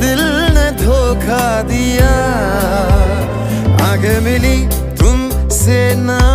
दिल ने धोखा दिया। आगे मिली तुमसे ना।